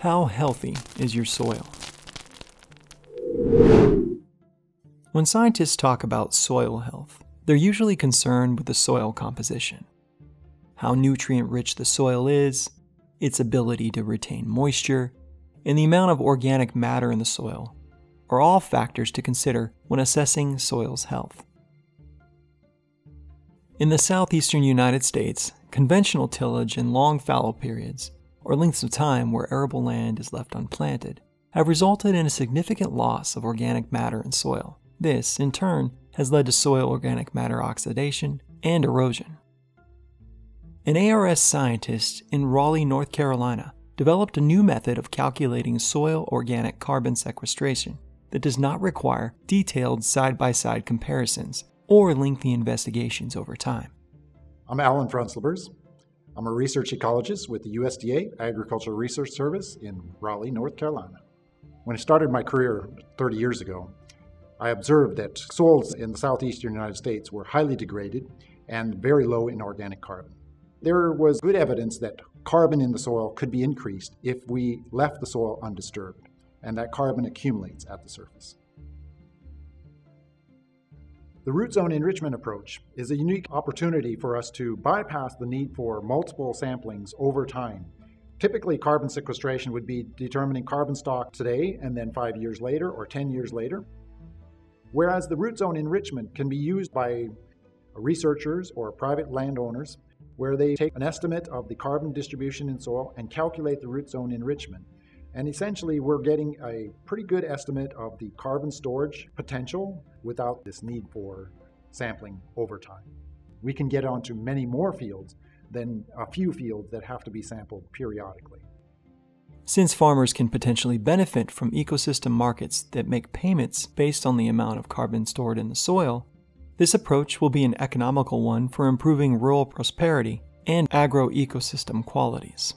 How healthy is your soil? When scientists talk about soil health, they're usually concerned with the soil composition. How nutrient rich the soil is, its ability to retain moisture, and the amount of organic matter in the soil are all factors to consider when assessing soil's health. In the southeastern United States, conventional tillage and long fallow periods, or lengths of time where arable land is left unplanted, have resulted in a significant loss of organic matter in soil. This, in turn, has led to soil organic matter oxidation and erosion. An ARS scientist in Raleigh, North Carolina, developed a new method of calculating soil organic carbon sequestration that does not require detailed side by side comparisons or lengthy investigations over time. I'm Alan Franzluebbers. I'm a research ecologist with the USDA Agricultural Research Service in Raleigh, North Carolina. When I started my career 30 years ago, I observed that soils in the southeastern United States were highly degraded and very low in organic carbon. There was good evidence that carbon in the soil could be increased if we left the soil undisturbed, and that carbon accumulates at the surface. The root zone enrichment approach is a unique opportunity for us to bypass the need for multiple samplings over time. Typically, carbon sequestration would be determining carbon stock today and then five years later or 10 years later. Whereas the root zone enrichment can be used by researchers or private landowners where they take an estimate of the carbon distribution in soil and calculate the root zone enrichment. And essentially, we're getting a pretty good estimate of the carbon storage potential without this need for sampling over time. We can get onto many more fields than a few fields that have to be sampled periodically. Since farmers can potentially benefit from ecosystem markets that make payments based on the amount of carbon stored in the soil, this approach will be an economical one for improving rural prosperity and agroecosystem qualities.